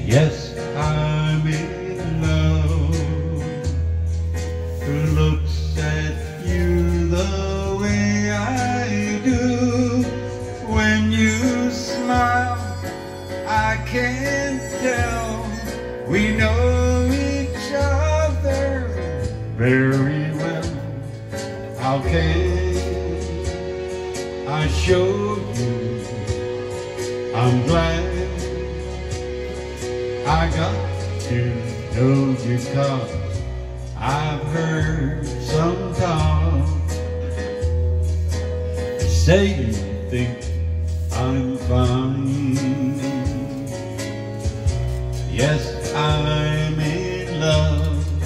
Yes, I'm in love. Who looks at you the way I do? When you smile, I can't tell. We know each other very well. How can I show you? I'm glad I got to know you cause I've heard some talk. Say you think I'm fine. Yes, I'm in love.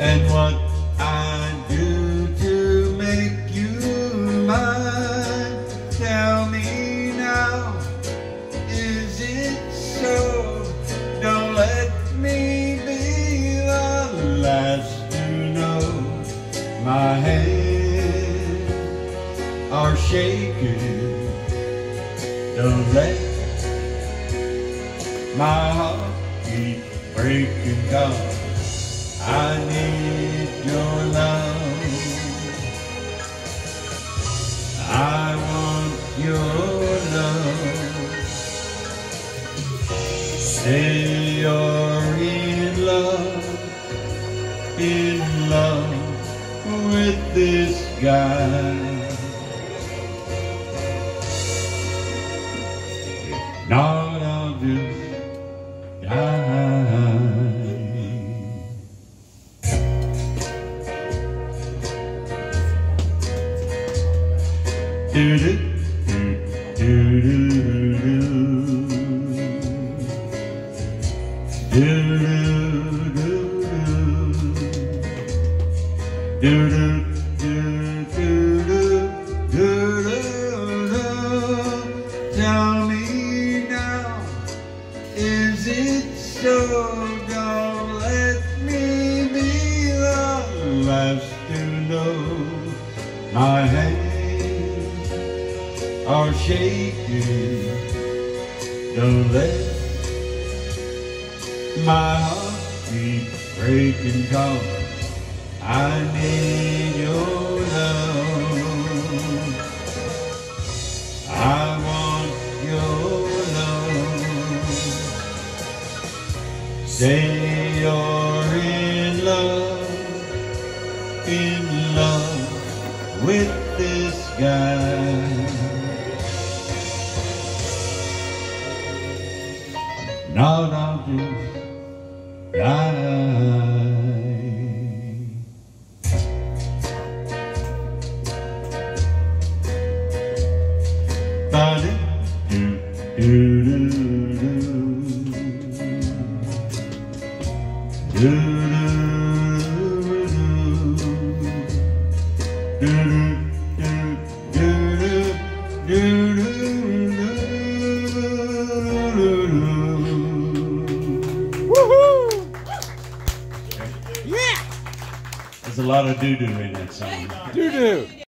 And what shaking. Don't let my heart keep breaking cause I need your love. I want your love. Say you're in love, in love with this guy. Not, I'll just die. Do do do do do do do do do do so? Don't let me be the last to know. My hands are shaking. Don't let my heart keep breaking cause I need your love. Say you're in love, in love with this guy. Not I'll just die. Ba-do, do, do, do, do. There's a lot of doo-doo in that song. Doo doo.